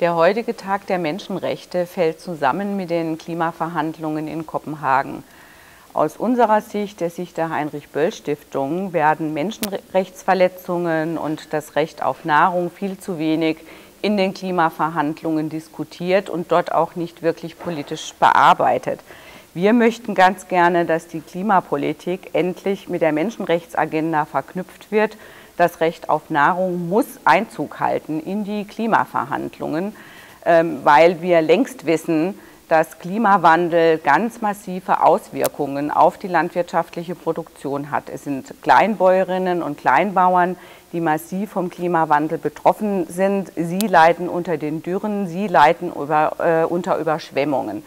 Der heutige Tag der Menschenrechte fällt zusammen mit den Klimaverhandlungen in Kopenhagen. Aus unserer Sicht, der Sicht der Heinrich-Böll-Stiftung, werden Menschenrechtsverletzungen und das Recht auf Nahrung viel zu wenig in den Klimaverhandlungen diskutiert und dort auch nicht wirklich politisch bearbeitet. Wir möchten ganz gerne, dass die Klimapolitik endlich mit der Menschenrechtsagenda verknüpft wird das Recht auf Nahrung muss Einzug halten in die Klimaverhandlungen, ähm, weil wir längst wissen, dass Klimawandel ganz massive Auswirkungen auf die landwirtschaftliche Produktion hat. Es sind Kleinbäuerinnen und Kleinbauern, die massiv vom Klimawandel betroffen sind. Sie leiden unter den Dürren, sie leiden über, äh, unter Überschwemmungen.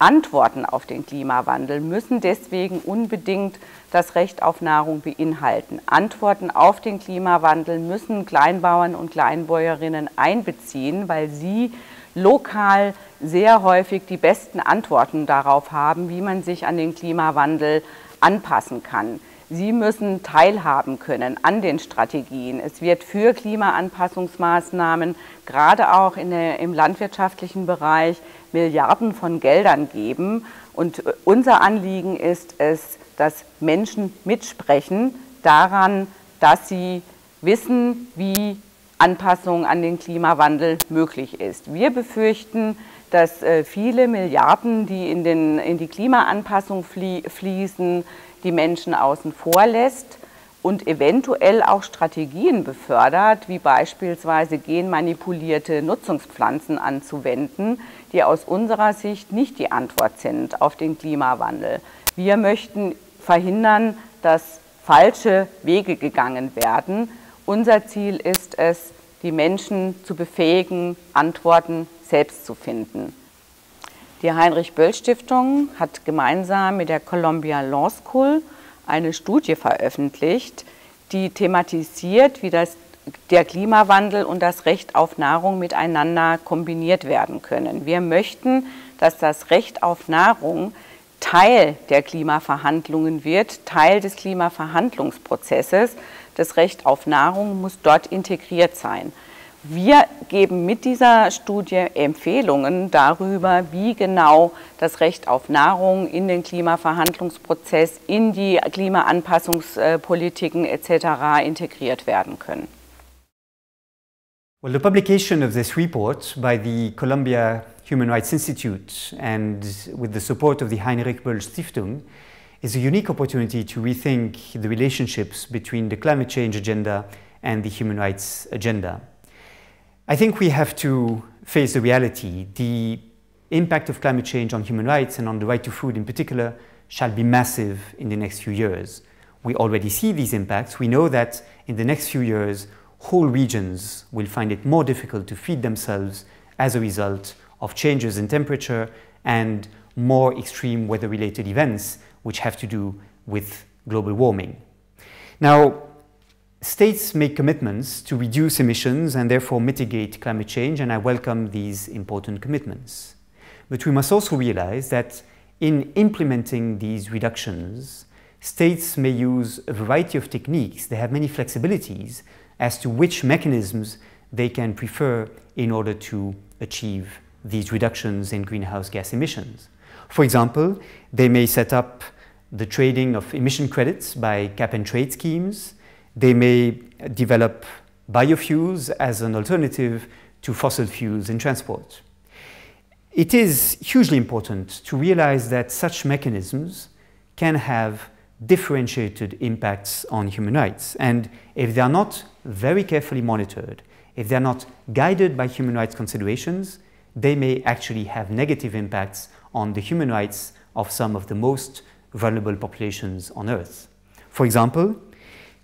Antworten auf den Klimawandel müssen deswegen unbedingt das Recht auf Nahrung beinhalten. Antworten auf den Klimawandel müssen Kleinbauern und Kleinbäuerinnen einbeziehen, weil sie lokal sehr häufig die besten Antworten darauf haben, wie man sich an den Klimawandel anpassen kann. Sie müssen teilhaben können an den Strategien. Es wird für Klimaanpassungsmaßnahmen, gerade auch der, im landwirtschaftlichen Bereich, Milliarden von Geldern geben. Und äh, unser Anliegen ist es, dass Menschen mitsprechen daran, dass sie wissen, wie Anpassung an den Klimawandel möglich ist. Wir befürchten, dass äh, viele Milliarden, die in, den, in die Klimaanpassung fließen, die Menschen außen vor lässt und eventuell auch Strategien befördert, wie beispielsweise genmanipulierte Nutzungspflanzen anzuwenden, die aus unserer Sicht nicht die Antwort sind auf den Klimawandel. Wir möchten verhindern, dass falsche Wege gegangen werden. Unser Ziel ist es, die Menschen zu befähigen, Antworten selbst zu finden. Die Heinrich-Böll-Stiftung hat gemeinsam mit der Columbia Law School eine Studie veröffentlicht, die thematisiert, wie das, der Klimawandel und das Recht auf Nahrung miteinander kombiniert werden können. Wir möchten, dass das Recht auf Nahrung Teil der Klimaverhandlungen wird, Teil des Klimaverhandlungsprozesses. Das Recht auf Nahrung muss dort integriert sein. Wir geben mit dieser Studie Empfehlungen darüber, wie genau das Recht auf Nahrung in den Klimaverhandlungsprozess, in die Klimaanpassungspolitiken etc. integriert werden können. Well, the publication of this report by the Columbia Human Rights Institute and with the support of the Heinrich Böll Stiftung is a unique opportunity to rethink the relationships between the climate change agenda and the human rights agenda. I think we have to face the reality. The impact of climate change on human rights and on the right to food in particular shall be massive in the next few years. We already see these impacts. We know that in the next few years, whole regions will find it more difficult to feed themselves as a result of changes in temperature and more extreme weather-related events which have to do with global warming. Now, States make commitments to reduce emissions and therefore mitigate climate change, and I welcome these important commitments. But we must also realize that in implementing these reductions, states may use a variety of techniques. They have many flexibilities as to which mechanisms they can prefer in order to achieve these reductions in greenhouse gas emissions. For example, they may set up the trading of emission credits by cap and trade schemes, they may develop biofuels as an alternative to fossil fuels in transport. It is hugely important to realize that such mechanisms can have differentiated impacts on human rights. And if they are not very carefully monitored, if they are not guided by human rights considerations, they may actually have negative impacts on the human rights of some of the most vulnerable populations on Earth. For example,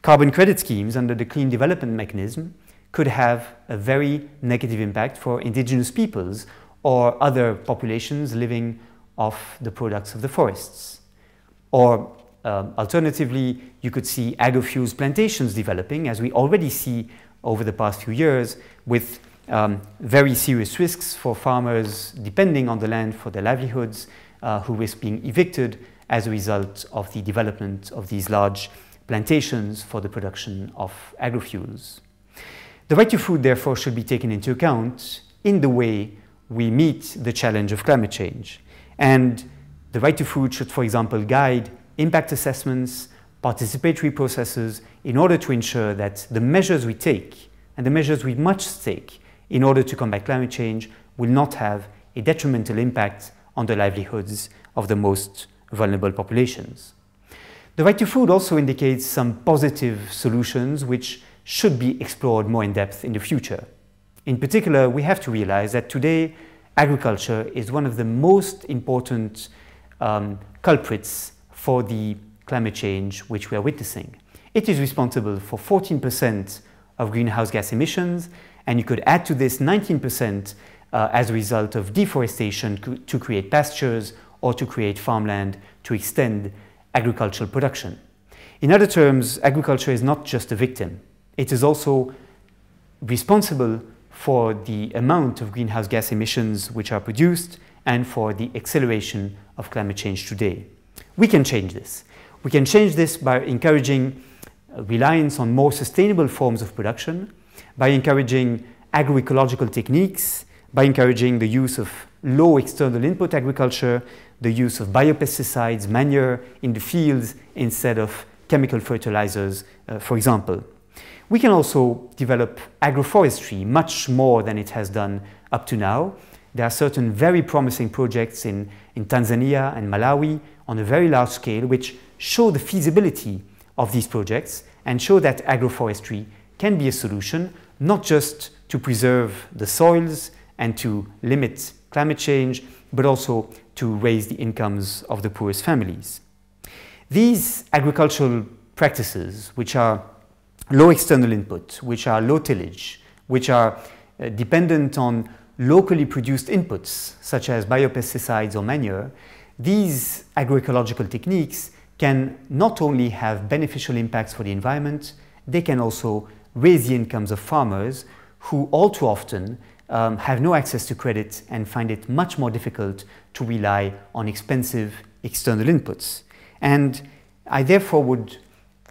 Carbon credit schemes under the Clean Development Mechanism could have a very negative impact for indigenous peoples or other populations living off the products of the forests. Or um, alternatively, you could see agrofuels plantations developing, as we already see over the past few years, with um, very serious risks for farmers depending on the land for their livelihoods, uh, who risk being evicted as a result of the development of these large plantations for the production of agrofuels. The right to food, therefore, should be taken into account in the way we meet the challenge of climate change. And the right to food should, for example, guide impact assessments, participatory processes in order to ensure that the measures we take and the measures we must take in order to combat climate change will not have a detrimental impact on the livelihoods of the most vulnerable populations. The right to food also indicates some positive solutions which should be explored more in depth in the future. In particular, we have to realize that today agriculture is one of the most important um, culprits for the climate change which we are witnessing. It is responsible for 14% of greenhouse gas emissions, and you could add to this 19% uh, as a result of deforestation to create pastures or to create farmland to extend agricultural production. In other terms, agriculture is not just a victim. It is also responsible for the amount of greenhouse gas emissions which are produced and for the acceleration of climate change today. We can change this. We can change this by encouraging reliance on more sustainable forms of production, by encouraging agroecological techniques, by encouraging the use of low external input agriculture, the use of biopesticides, manure in the fields instead of chemical fertilizers, uh, for example. We can also develop agroforestry much more than it has done up to now. There are certain very promising projects in, in Tanzania and Malawi on a very large scale which show the feasibility of these projects and show that agroforestry can be a solution not just to preserve the soils and to limit climate change, but also to raise the incomes of the poorest families. These agricultural practices, which are low external input, which are low tillage, which are uh, dependent on locally produced inputs, such as biopesticides or manure, these agroecological techniques can not only have beneficial impacts for the environment, they can also raise the incomes of farmers who all too often um, have no access to credit and find it much more difficult to rely on expensive external inputs. And I therefore would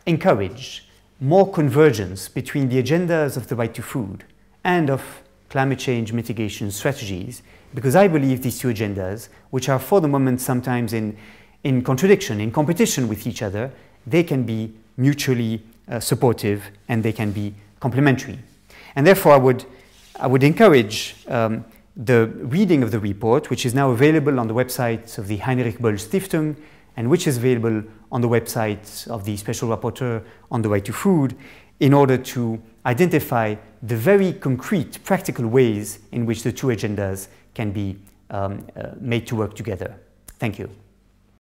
encourage more convergence between the agendas of the right to food and of climate change mitigation strategies, because I believe these two agendas, which are for the moment sometimes in, in contradiction, in competition with each other, they can be mutually uh, supportive and they can be complementary. And therefore, I would, I would encourage um, the reading of the report, which is now available on the website of the Heinrich Böll Stiftung and which is available on the website of the Special Rapporteur on the Right to Food, in order to identify the very concrete, practical ways in which the two agendas can be um, uh, made to work together. Thank you.